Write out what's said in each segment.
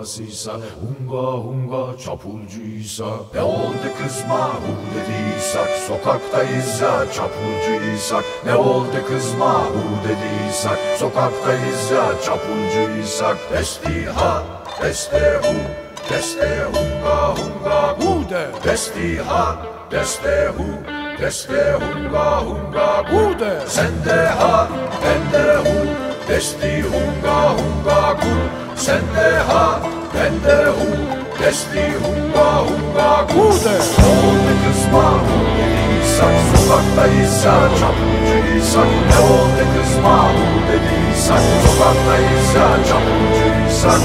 babasıysa Hunga hunga çapulcuysa. Ne oldu kızma hu dediysak Sokaktayız ya çapulcuysak Ne oldu kızma hu dediysak Sokaktayız ya çapulcuysak Desti ha deste hu Deste hunga hunga hu. De. Desti ha deste hu Deste hunga hunga hu. De. Sende ha bende hu Desti hunga hunga hu Sende ha bende hu. Desti hunga hunga hu de Oldu kızma hu dediysak Sokaktayız ya çapulcuysak Ne oldu kızma hu dediysak Sokaktayız ya çapulcuysak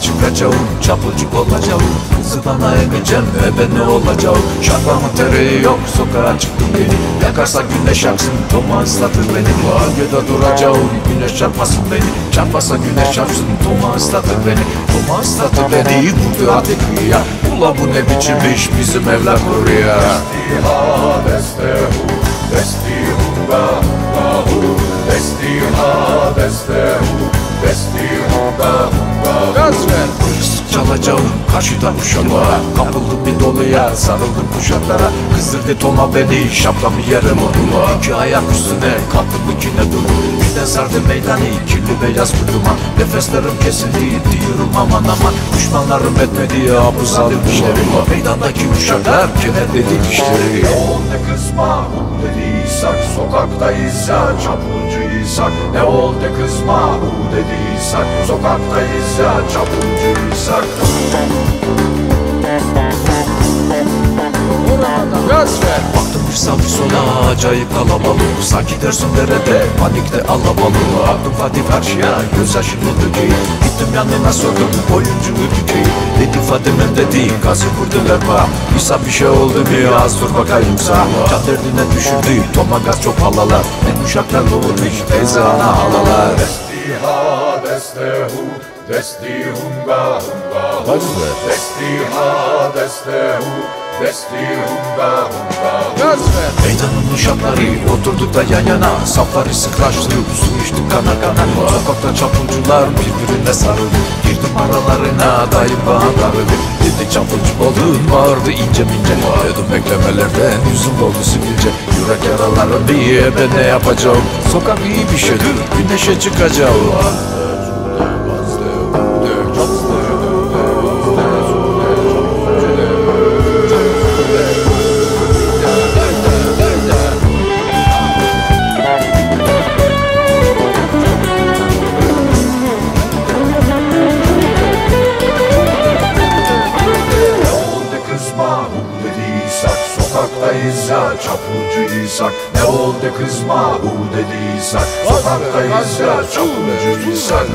çıkacağım, çapulcu olacağım. Kızı bana emeceğim ve ben ne olacağım? Şarkımın tereyi yok, sokağa çıktım beni. Yakarsa güneş yaksın, toma ıslatır beni. Bölgede duracağım, güneş çarpmasın beni. Çarpasa güneş çarpsın, toma ıslatır beni. Toma ıslatır beni, vurdu hadi kıyıya Ula bu ne biçim iş, bizim evler buraya Destiha, Hırs çalacağım karşıda uşaklara Kapıldım bir doluya sarıldım kuşaklara. Kızdırdı toma beni şapkamı yere vurdular İki ayak üstüne kalktım ikine durdum Bir de sardı meydanı kirli beyaz bir duman Nefeslerim kesildi diyorum aman aman. Düşmanlarım etmedi ya bu zalim işleri Meydandaki uşaklar kenetledi dişleri Ne kızma dediysak Sokaktayız ya çapulcuysak Ne oldu kızma hu dediysak Sokaktayız ya çapulcuysak. Orana Sola acayip kalabalık. Sanki dersin derede panikte alabalık. Baktım Fatih karşıya göz yaşını dökeyim Gittim yanına sordum oyuncu ödükeyim Dedi Fatih'im dedi gazı vurdular bak İsa bir şey oldu mu az dur bakayım sağ Can derdine düşürdü toma gaz çok halalar En uşaklar doğurmuş teyze ana halalar Destiha destehu Desti hunga hunga hu Destiha destehu Meydanın uşakları oturduk da yan yana. Safları sıklaştırıp su içtik kana kana. Sokakta çapulcular birbirine sarıldı. Girdim aralarına dayım bana darıldı. Dedi çapulcu oldun vardı ince mince. Dedim beklemelerden yüzüm doldu sivilce. Yürek yaralarım diye ben ne yapacağım? Sokak iyi bir şeydir güneşe çıkacağım Sokaktayız ya çapulcuysak Ne oldu kızma hu dediysak Sokaktayız ya çapulcuysak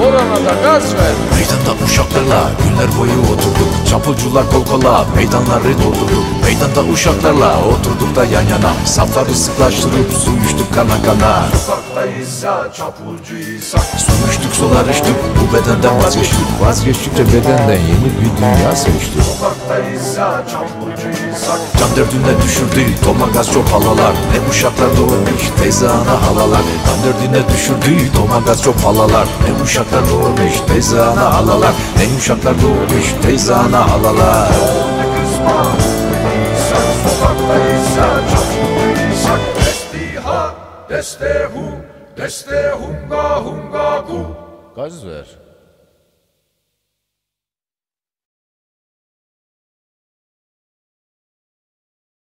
Orana da gaz ver. Meydanda uşaklarla günler boyu oturduk Çapulcular kol kola meydanları doldurduk. Meydanda uşaklarla oturduk da yan yana. Safları sıklaştırıp su içtik kana kana. Sokaktayız ya çapulcuysak Su içtik sular içtik bu bedenden vazgeçtik. Vazgeçtikçe bedenden yeni bir dünya seçtik. Sokaktayız ya çapulcuysak Can derdine düşürdü toma gaz çok halalar Ne uşaklar doğurmuş teyze ana halalar Can derdine düşürdü toma gaz çok halalar Ne uşaklar doğurmuş teyze ana halalar Ne uşaklar doğurmuş teyze ana halalar. Sokaktayız ya çapulcuysak Destiha, destehu, deste hunga hunga Gaz ver